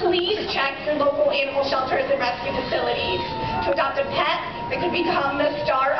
please check your local animal shelters and rescue facilities. To adopt a pet that could become the star